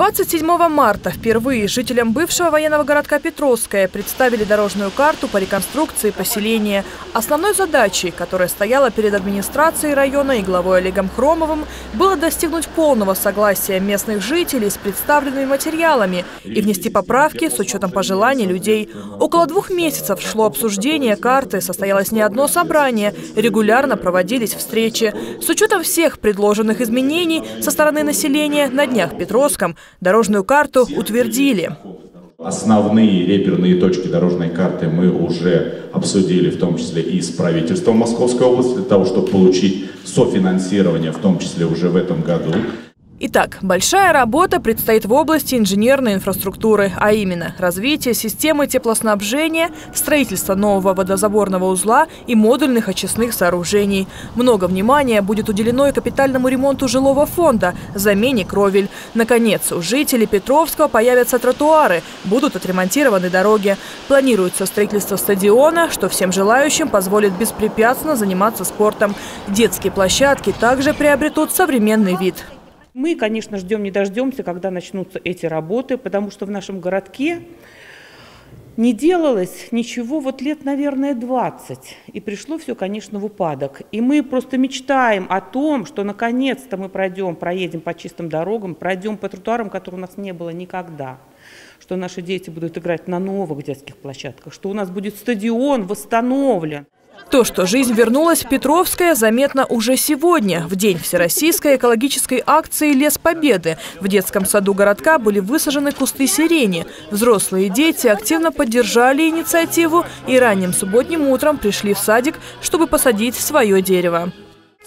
27 марта впервые жителям бывшего военного городка Петровская представили дорожную карту по реконструкции поселения. Основной задачей, которая стояла перед администрацией района и главой Олегом Хромовым, было достигнуть полного согласия местных жителей с представленными материалами и внести поправки с учетом пожеланий людей. Около двух месяцев шло обсуждение карты, состоялось не одно собрание, регулярно проводились встречи. С учетом всех предложенных изменений со стороны населения на днях Петровском Дорожную карту утвердили. Основные реперные точки дорожной карты мы уже обсудили, в том числе и с правительством Московской области, для того, чтобы получить софинансирование, в том числе уже в этом году. Итак, большая работа предстоит в области инженерной инфраструктуры, а именно развитие системы теплоснабжения, строительство нового водозаборного узла и модульных очистных сооружений. Много внимания будет уделено и капитальному ремонту жилого фонда, замене кровель. Наконец, у жителей Петровского появятся тротуары, будут отремонтированы дороги. Планируется строительство стадиона, что всем желающим позволит беспрепятственно заниматься спортом. Детские площадки также приобретут современный вид. Мы, конечно, ждем не дождемся, когда начнутся эти работы, потому что в нашем городке не делалось ничего вот лет, наверное, 20. И пришло все, конечно, в упадок. И мы просто мечтаем о том, что наконец-то мы пройдем, проедем по чистым дорогам, пройдем по тротуарам, которые у нас не было никогда. Что наши дети будут играть на новых детских площадках, что у нас будет стадион восстановлен. То, что жизнь вернулась в Петровское, заметно уже сегодня, в день Всероссийской экологической акции «Лес Победы». В детском саду городка были высажены кусты сирени. Взрослые дети активно поддержали инициативу и ранним субботним утром пришли в садик, чтобы посадить свое дерево.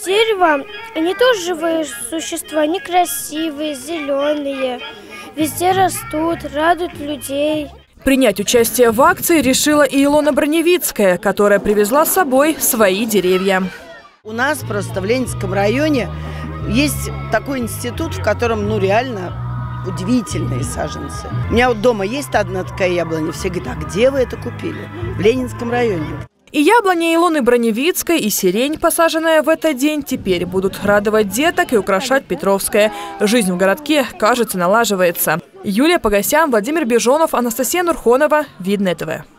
Дерево, они тоже живые существа, они красивые, зеленые, везде растут, радуют людей. Принять участие в акции решила и Илона Броневицкая, которая привезла с собой свои деревья. У нас просто в Ленинском районе есть такой институт, в котором ну реально удивительные саженцы. У меня вот дома есть одна такая яблоня. Все говорят, а где вы это купили? В Ленинском районе. И яблони Илоны Броневицкой, и сирень, посаженная в этот день, теперь будут радовать деток и украшать Петровское. Жизнь в городке, кажется, налаживается. Юлия Погосян, Владимир Бежонов, Анастасия Нурхонова. Видно ТВ.